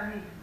I mean,